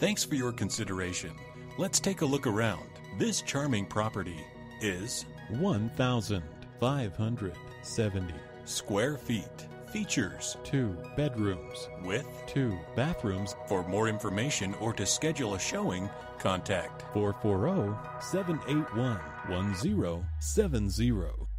Thanks for your consideration. Let's take a look around. This charming property is 1,570. square feet. Features Two bedrooms, with two bathrooms. For more information or to schedule a showing, contact 440 781 1070.